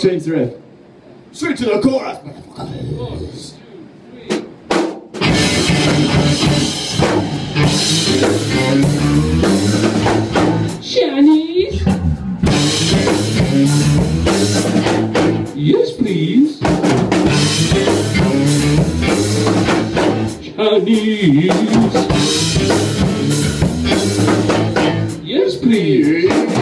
Change the riff. Straight to the chorus. Chinese? Yes, please. Chinese? Yes, please.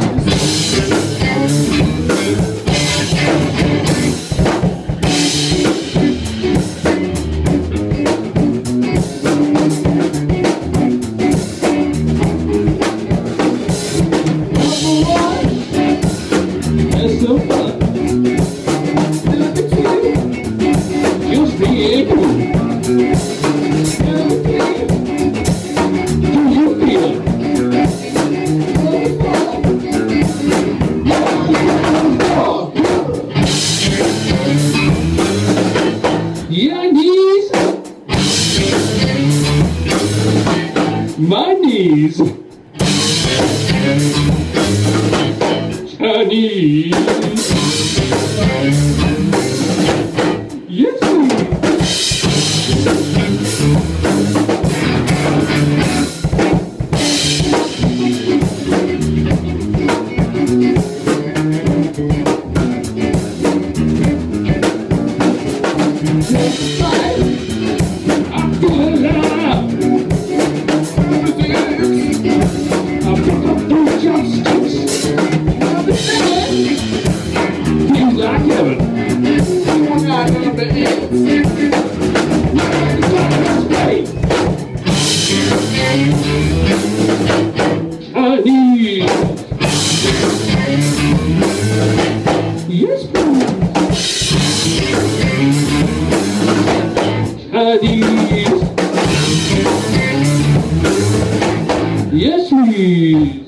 My knees. Chinese. Yes, Yes, please.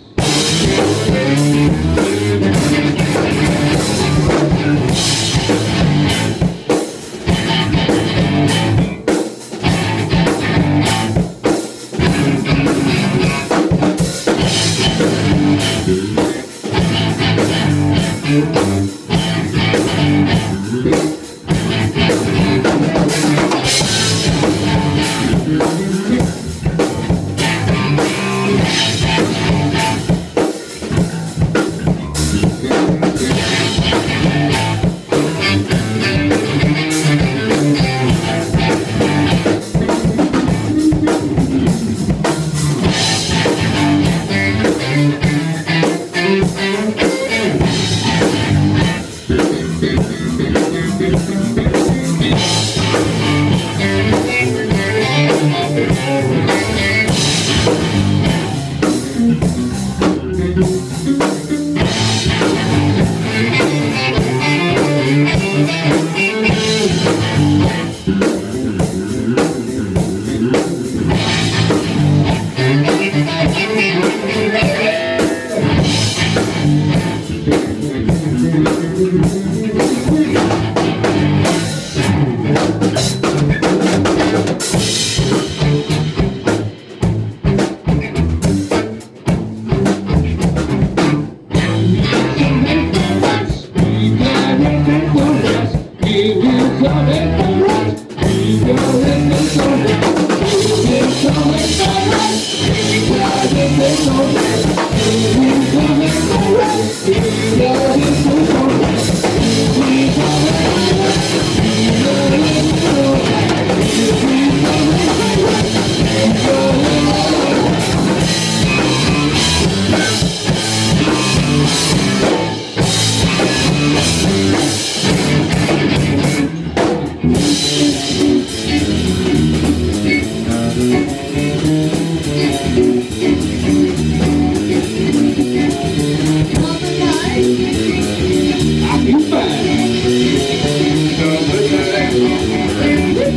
Chinese. Yes,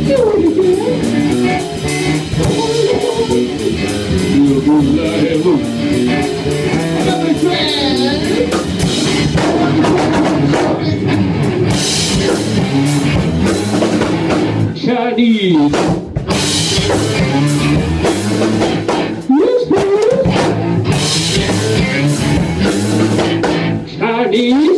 please. Chinese.